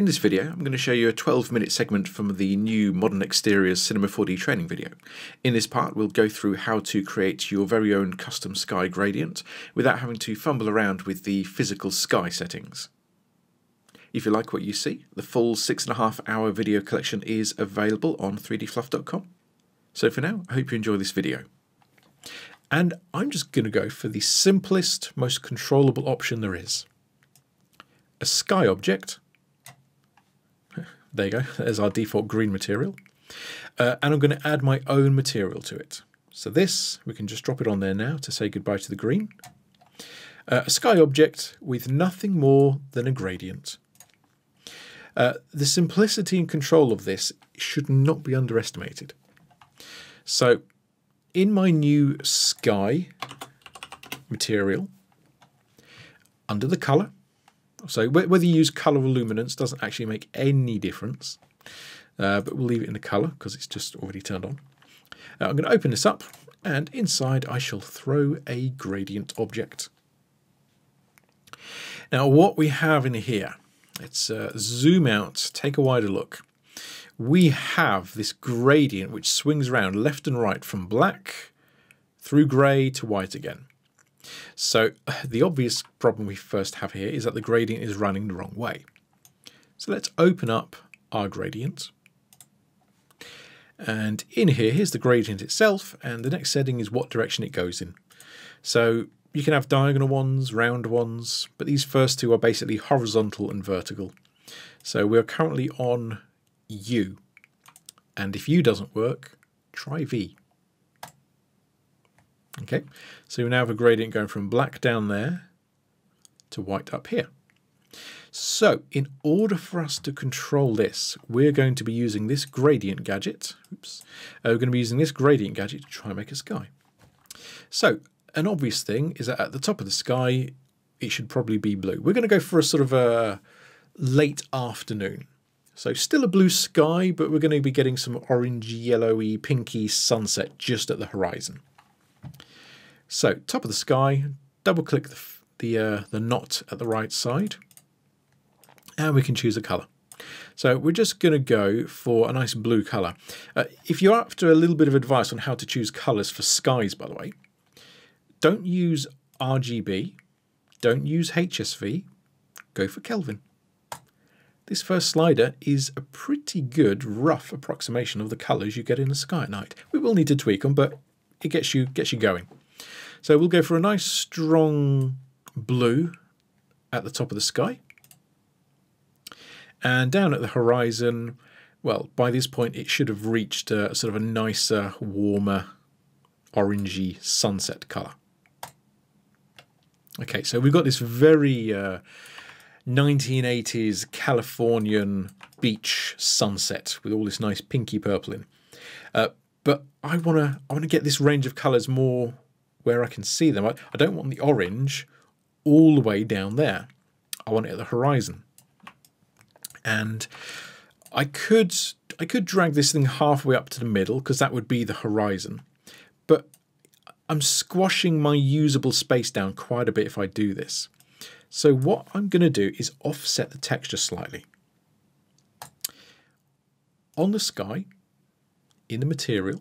In this video, I'm going to show you a 12 minute segment from the new Modern Exteriors Cinema 4D training video. In this part, we'll go through how to create your very own custom sky gradient without having to fumble around with the physical sky settings. If you like what you see, the full six and a half hour video collection is available on 3dfluff.com. So for now, I hope you enjoy this video. And I'm just going to go for the simplest, most controllable option there is. A sky object there you go, there's our default green material. Uh, and I'm going to add my own material to it. So this, we can just drop it on there now to say goodbye to the green. Uh, a sky object with nothing more than a gradient. Uh, the simplicity and control of this should not be underestimated. So in my new sky material, under the colour, so whether you use colour or luminance doesn't actually make any difference. Uh, but we'll leave it in the colour because it's just already turned on. Uh, I'm going to open this up and inside I shall throw a gradient object. Now what we have in here, let's uh, zoom out, take a wider look. We have this gradient which swings around left and right from black through grey to white again. So the obvious problem we first have here is that the gradient is running the wrong way. So let's open up our gradient. And in here, here's the gradient itself, and the next setting is what direction it goes in. So you can have diagonal ones, round ones, but these first two are basically horizontal and vertical. So we're currently on U. And if U doesn't work, try V. Okay, so we now have a gradient going from black down there to white up here. So in order for us to control this, we're going to be using this gradient gadget. Oops. Uh, we're going to be using this gradient gadget to try and make a sky. So an obvious thing is that at the top of the sky, it should probably be blue. We're going to go for a sort of a late afternoon. So still a blue sky, but we're going to be getting some orange, yellowy, pinky sunset just at the horizon. So top of the sky, double click the, the, uh, the knot at the right side and we can choose a colour. So we're just going to go for a nice blue colour. Uh, if you're after a little bit of advice on how to choose colours for skies, by the way, don't use RGB, don't use HSV, go for Kelvin. This first slider is a pretty good rough approximation of the colours you get in the sky at night. We will need to tweak them, but it gets you gets you going. So we'll go for a nice strong blue at the top of the sky. And down at the horizon, well, by this point it should have reached a, sort of a nicer, warmer, orangey sunset colour. Okay, so we've got this very uh, 1980s Californian beach sunset with all this nice pinky purple in. Uh, but I want to I want to get this range of colours more where I can see them. I, I don't want the orange all the way down there. I want it at the horizon. And I could I could drag this thing halfway up to the middle because that would be the horizon. But I'm squashing my usable space down quite a bit if I do this. So what I'm going to do is offset the texture slightly. On the sky, in the material,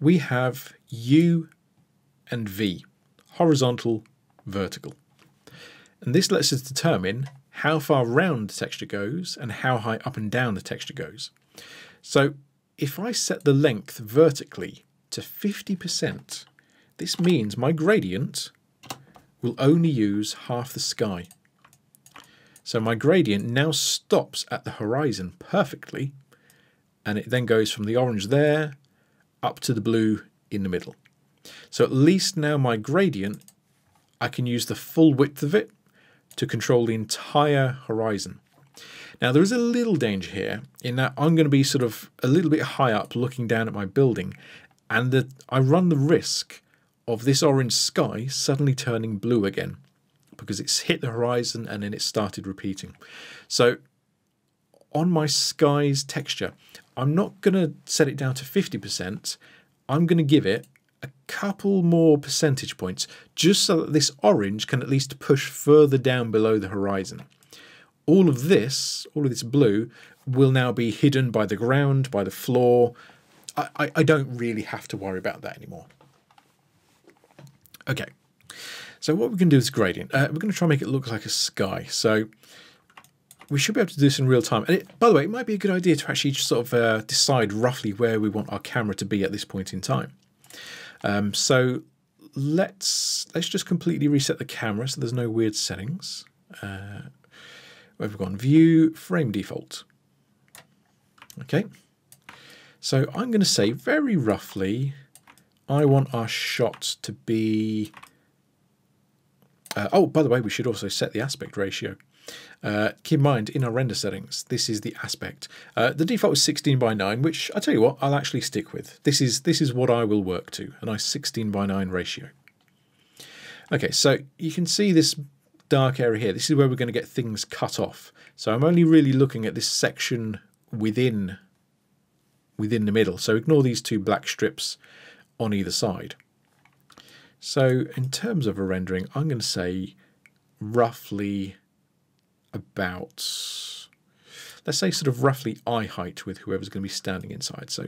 we have U and V, horizontal, vertical. And this lets us determine how far round the texture goes and how high up and down the texture goes. So if I set the length vertically to 50%, this means my gradient will only use half the sky. So my gradient now stops at the horizon perfectly, and it then goes from the orange there up to the blue in the middle. So at least now my gradient, I can use the full width of it to control the entire horizon. Now there is a little danger here in that I'm going to be sort of a little bit high up looking down at my building and that I run the risk of this orange sky suddenly turning blue again because it's hit the horizon and then it started repeating. So on my sky's texture, I'm not going to set it down to 50%. I'm going to give it a couple more percentage points just so that this orange can at least push further down below the horizon. all of this, all of this blue, will now be hidden by the ground, by the floor. I, I, I don't really have to worry about that anymore. Okay, so what we're going to do is gradient. Uh, we're going to try and make it look like a sky. So we should be able to do this in real time. And it, by the way, it might be a good idea to actually sort of uh, decide roughly where we want our camera to be at this point in time. Um, so let's let's just completely reset the camera so there's no weird settings. Uh, where have gone? View frame default. Okay. So I'm going to say very roughly, I want our shot to be. Uh, oh, by the way, we should also set the aspect ratio. Uh, keep in mind, in our render settings, this is the aspect. Uh, the default is 16 by 9, which I tell you what, I'll actually stick with. This is this is what I will work to, a nice 16 by 9 ratio. Okay, so you can see this dark area here. This is where we're going to get things cut off. So I'm only really looking at this section within within the middle. So ignore these two black strips on either side. So in terms of a rendering, I'm going to say roughly about, let's say sort of roughly eye height with whoever's going to be standing inside. So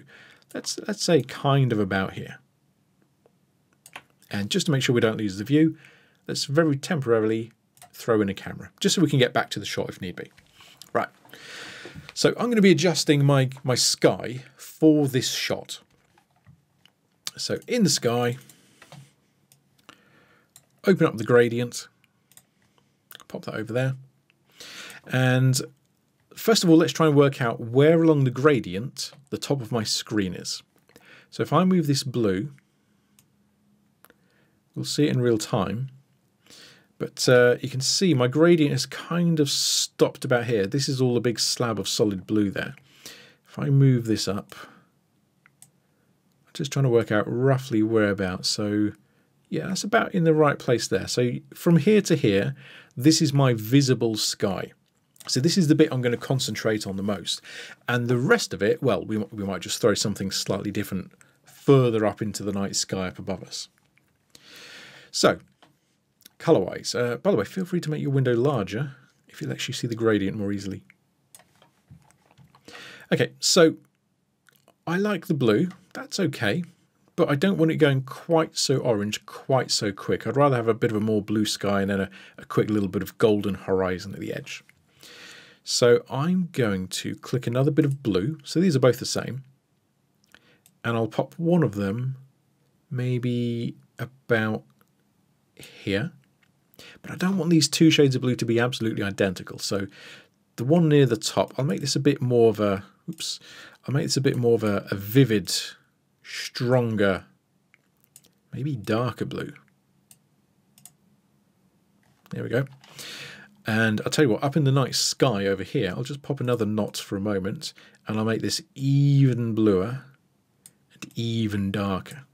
let's, let's say kind of about here. And just to make sure we don't lose the view, let's very temporarily throw in a camera, just so we can get back to the shot if need be. Right. So I'm going to be adjusting my, my sky for this shot. So in the sky, open up the gradient, pop that over there. And first of all, let's try and work out where along the gradient the top of my screen is. So if I move this blue, we'll see it in real time. But uh, you can see my gradient has kind of stopped about here. This is all a big slab of solid blue there. If I move this up, I'm just trying to work out roughly whereabouts. So yeah, that's about in the right place there. So from here to here, this is my visible sky. So this is the bit I'm going to concentrate on the most. And the rest of it, well, we, we might just throw something slightly different further up into the night sky up above us. So colorwise. Uh, by the way, feel free to make your window larger if it lets you see the gradient more easily. Okay, so I like the blue. That's okay, but I don't want it going quite so orange, quite so quick. I'd rather have a bit of a more blue sky and then a, a quick little bit of golden horizon at the edge. So I'm going to click another bit of blue. So these are both the same. And I'll pop one of them maybe about here. But I don't want these two shades of blue to be absolutely identical. So the one near the top, I'll make this a bit more of a, oops, I'll make this a bit more of a, a vivid, stronger, maybe darker blue. There we go. And I'll tell you what, up in the night sky over here, I'll just pop another knot for a moment, and I'll make this even bluer and even darker.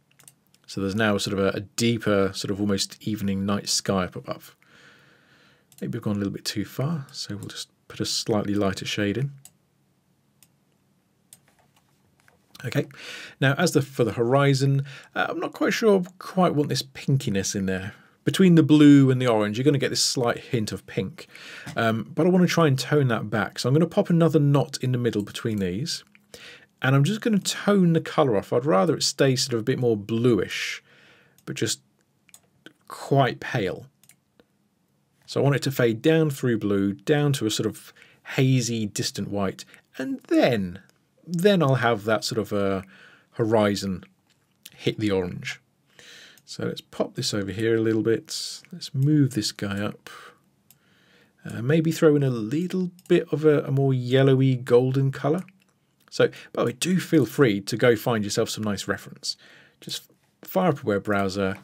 So there's now sort of a, a, deeper, sort of almost evening night sky up above. Maybe we've gone a little bit too far, so we'll just put a slightly lighter shade in. Okay, now as the for the horizon, uh, I'm not quite sure I quite want this pinkiness in there. Between the blue and the orange, you're going to get this slight hint of pink. Um, but I want to try and tone that back. So I'm going to pop another knot in the middle between these. And I'm just going to tone the colour off. I'd rather it stay sort of a bit more bluish, but just quite pale. So I want it to fade down through blue, down to a sort of hazy, distant white, and then, then I'll have that sort of a uh, horizon hit the orange. So let's pop this over here a little bit. Let's move this guy up. Uh, maybe throw in a little bit of a, a more yellowy golden colour. So, by the way, do feel free to go find yourself some nice reference. Just fire up a web browser,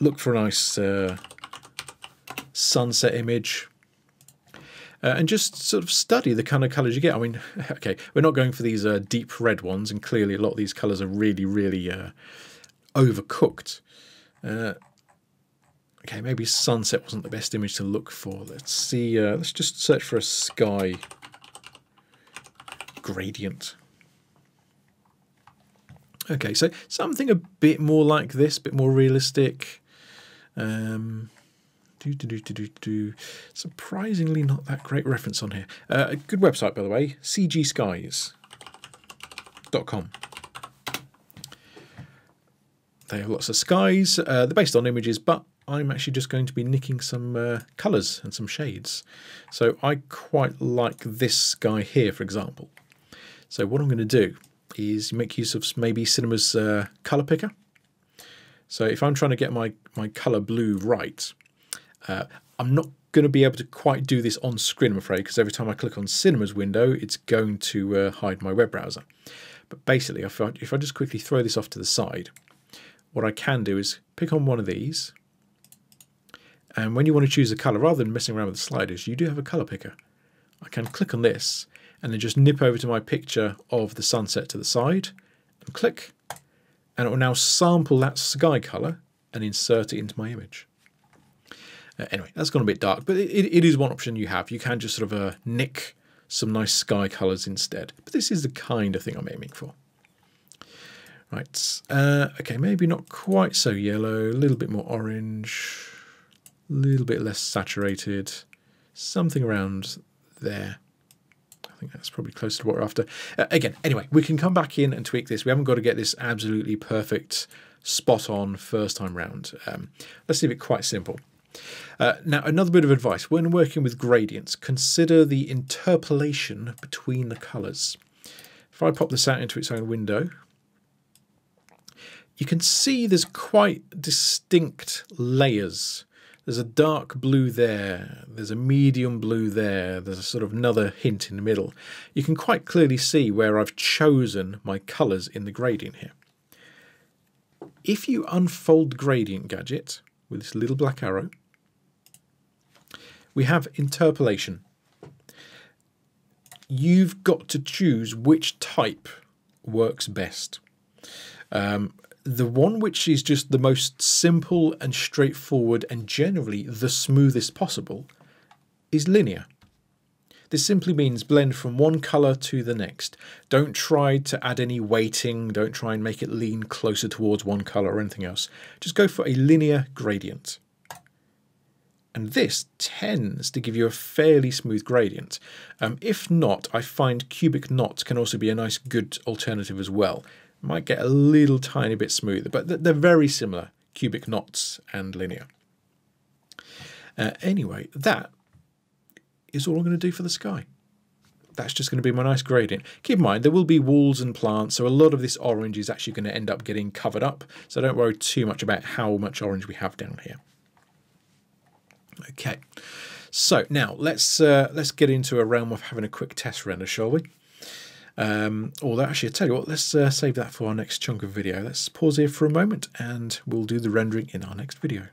look for a nice uh, sunset image, uh, and just sort of study the kind of colours you get. I mean, okay, we're not going for these uh, deep red ones, and clearly a lot of these colours are really, really uh, overcooked. Uh, okay, maybe sunset wasn't the best image to look for. Let's see, uh, let's just search for a sky gradient. Okay, so something a bit more like this, a bit more realistic. Um, Do, do, do, do, do, do. Surprisingly, not that great reference on here. Uh, a good website, by the way, cgskies.com. They have lots of skies. Uh, they're based on images, but I'm actually just going to be nicking some uh, colours and some shades. So I quite like this guy here, for example. So what I'm going to do is make use of maybe Cinema's uh, colour picker. So if I'm trying to get my, my colour blue right, uh, I'm not going to be able to quite do this on screen, I'm afraid, because every time I click on Cinema's window, it's going to uh, hide my web browser. But basically, if I, if I just quickly throw this off to the side, what I can do is pick on one of these, and when you want to choose a colour, rather than messing around with the sliders, you do have a colour picker. I can click on this and then just nip over to my picture of the sunset to the side and click, and it will now sample that sky colour and insert it into my image. Uh, anyway, that's gone a bit dark, but it, it is one option you have. You can just sort of uh, nick some nice sky colours instead. But this is the kind of thing I'm aiming for. Right, uh, okay, maybe not quite so yellow, a little bit more orange, a little bit less saturated, something around there. I think that's probably close to what we're after. Uh, again, anyway, we can come back in and tweak this. We haven't got to get this absolutely perfect, spot on first time round. Um, let's leave it quite simple. Uh, now, another bit of advice when working with gradients, consider the interpolation between the colours. If I pop this out into its own window, you can see there's quite distinct layers there's a dark blue there, there's a medium blue there, there's a sort of another hint in the middle. You can quite clearly see where I've chosen my colours in the gradient here. If you unfold gradient gadget with this little black arrow, we have interpolation. You've got to choose which type works best. Um, the one which is just the most simple and straightforward and generally the smoothest possible is linear. This simply means blend from one colour to the next. Don't try to add any weighting, don't try and make it lean closer towards one colour or anything else. Just go for a linear gradient. And this tends to give you a fairly smooth gradient. Um, if not, I find cubic knots can also be a nice good alternative as well might get a little tiny bit smoother, but they're very similar, cubic knots and linear. Uh, anyway, that is all I'm going to do for the sky. That's just going to be my nice gradient. Keep in mind, there will be walls and plants, so a lot of this orange is actually going to end up getting covered up, so don't worry too much about how much orange we have down here. Okay, so now let's uh, let's get into a realm of having a quick test render, shall we? Um, or actually, I tell you what, let's uh, save that for our next chunk of video. Let's pause here for a moment and we'll do the rendering in our next video.